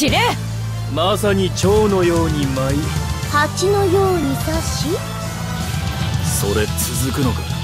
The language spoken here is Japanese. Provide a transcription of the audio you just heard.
散れ。まさに蝶のように舞い。蜂のように刺し。それ続くのか？